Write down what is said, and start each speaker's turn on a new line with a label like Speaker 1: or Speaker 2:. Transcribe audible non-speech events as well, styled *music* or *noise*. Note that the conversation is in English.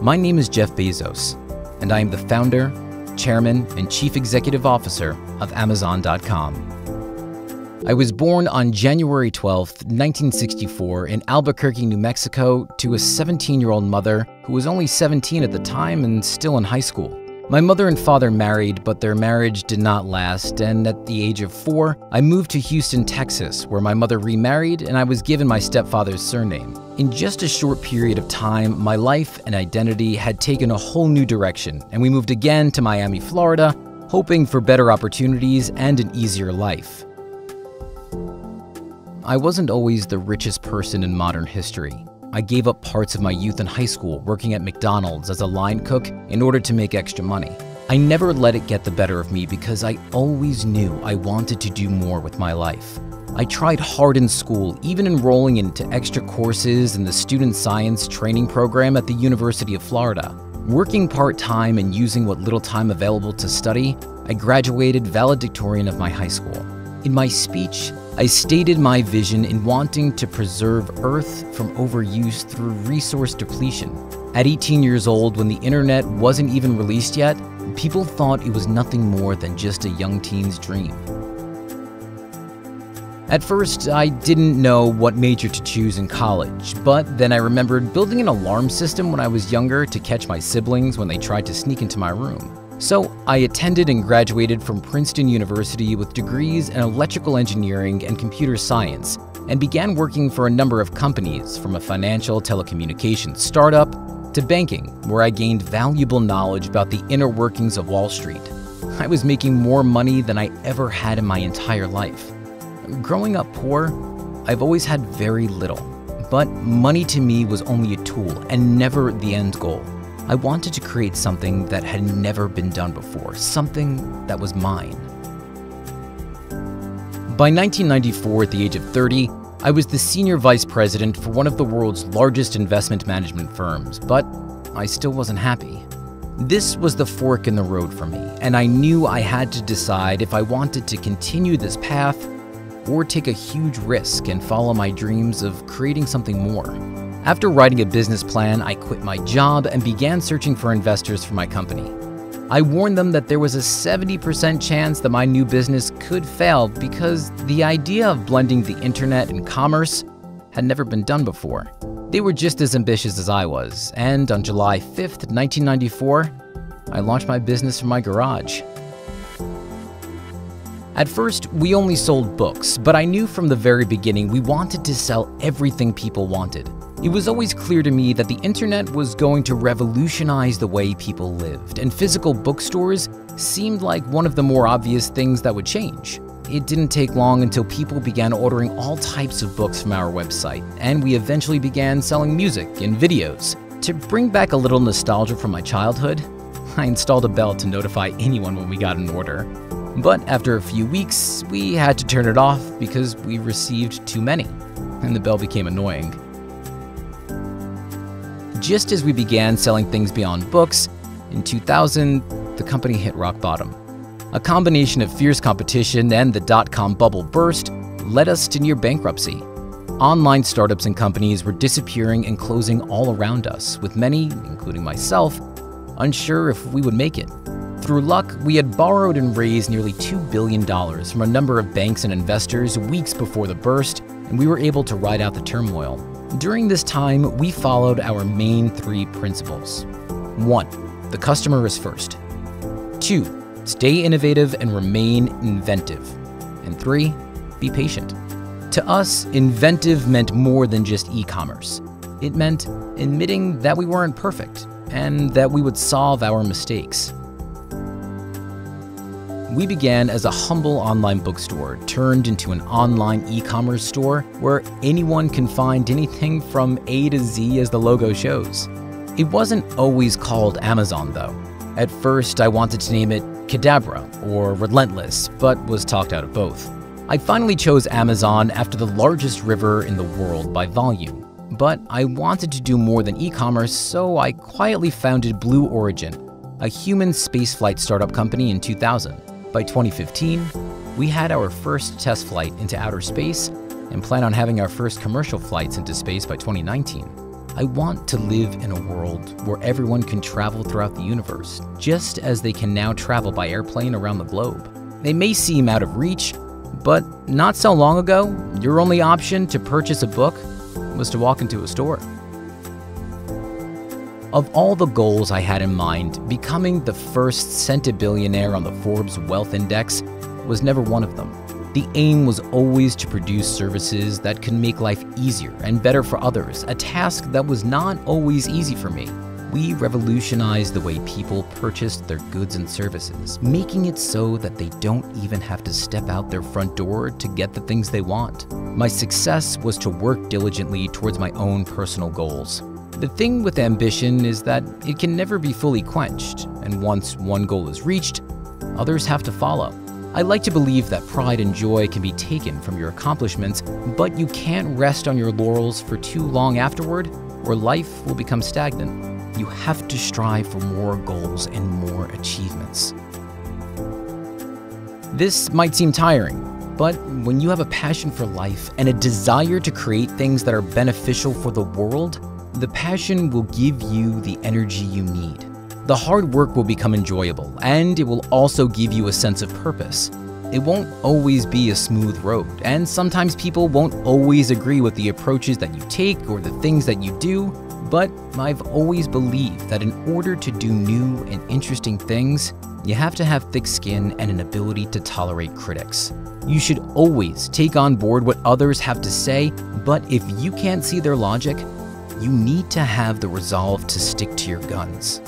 Speaker 1: My name is Jeff Bezos, and I am the founder, chairman, and chief executive officer of Amazon.com. I was born on January 12, 1964, in Albuquerque, New Mexico, to a 17 year old mother who was only 17 at the time and still in high school. My mother and father married, but their marriage did not last, and at the age of four, I moved to Houston, Texas, where my mother remarried and I was given my stepfather's surname. In just a short period of time, my life and identity had taken a whole new direction, and we moved again to Miami, Florida, hoping for better opportunities and an easier life. I wasn't always the richest person in modern history. I gave up parts of my youth in high school working at McDonald's as a line cook in order to make extra money. I never let it get the better of me because I always knew I wanted to do more with my life. I tried hard in school, even enrolling into extra courses in the Student Science Training Program at the University of Florida. Working part time and using what little time available to study, I graduated valedictorian of my high school. In my speech, I stated my vision in wanting to preserve Earth from overuse through resource depletion. At 18 years old, when the internet wasn't even released yet, people thought it was nothing more than just a young teen's dream. At first, I didn't know what major to choose in college, but then I remembered building an alarm system when I was younger to catch my siblings when they tried to sneak into my room. So I attended and graduated from Princeton University with degrees in electrical engineering and computer science, and began working for a number of companies from a financial telecommunications startup to banking, where I gained valuable knowledge about the inner workings of Wall Street. I was making more money than I ever had in my entire life. Growing up poor, I've always had very little, but money to me was only a tool and never the end goal. I wanted to create something that had never been done before, something that was mine. By 1994, at the age of 30, I was the senior vice president for one of the world's largest investment management firms, but I still wasn't happy. This was the fork in the road for me, and I knew I had to decide if I wanted to continue this path or take a huge risk and follow my dreams of creating something more. After writing a business plan, I quit my job and began searching for investors for my company. I warned them that there was a 70% chance that my new business could fail because the idea of blending the internet and commerce had never been done before. They were just as ambitious as I was, and on July 5th, 1994, I launched my business from my garage. At first, we only sold books, but I knew from the very beginning we wanted to sell everything people wanted. It was always clear to me that the internet was going to revolutionize the way people lived, and physical bookstores seemed like one of the more obvious things that would change. It didn't take long until people began ordering all types of books from our website, and we eventually began selling music and videos. To bring back a little nostalgia from my childhood, *laughs* I installed a bell to notify anyone when we got an order. But after a few weeks, we had to turn it off because we received too many, and the bell became annoying. Just as we began selling things beyond books, in 2000, the company hit rock bottom. A combination of fierce competition and the dot com bubble burst led us to near bankruptcy. Online startups and companies were disappearing and closing all around us, with many, including myself, unsure if we would make it. Through luck, we had borrowed and raised nearly $2 billion from a number of banks and investors weeks before the burst, and we were able to ride out the turmoil. During this time, we followed our main three principles. 1. The customer is first. 2. Stay innovative and remain inventive. And 3. Be patient. To us, inventive meant more than just e commerce. It meant admitting that we weren't perfect and that we would solve our mistakes. We began as a humble online bookstore turned into an online e commerce store where anyone can find anything from A to Z as the logo shows. It wasn't always called Amazon, though. At first, I wanted to name it Cadabra or Relentless, but was talked out of both. I finally chose Amazon after the largest river in the world by volume. But I wanted to do more than e commerce, so I quietly founded Blue Origin, a human spaceflight startup company in 2000. By 2015, we had our first test flight into outer space and plan on having our first commercial flights into space by 2019. I want to live in a world where everyone can travel throughout the universe, just as they can now travel by airplane around the globe. They may seem out of reach, but not so long ago, your only option to purchase a book was to walk into a store. Of all the goals I had in mind, becoming the first centibillionaire on the Forbes Wealth Index was never one of them. The aim was always to produce services that could make life easier and better for others, a task that was not always easy for me. We revolutionized the way people purchased their goods and services, making it so that they don't even have to step out their front door to get the things they want. My success was to work diligently towards my own personal goals. The thing with ambition is that it can never be fully quenched, and once one goal is reached, others have to follow. I like to believe that pride and joy can be taken from your accomplishments, but you can't rest on your laurels for too long afterward, or life will become stagnant. You have to strive for more goals and more achievements. This might seem tiring, but when you have a passion for life and a desire to create things that are beneficial for the world, the passion will give you the energy you need. The hard work will become enjoyable, and it will also give you a sense of purpose. It won't always be a smooth road, and sometimes people won't always agree with the approaches that you take or the things that you do, but I've always believed that in order to do new and interesting things, you have to have thick skin and an ability to tolerate critics. You should always take on board what others have to say, but if you can't see their logic, you need to have the resolve to stick to your guns.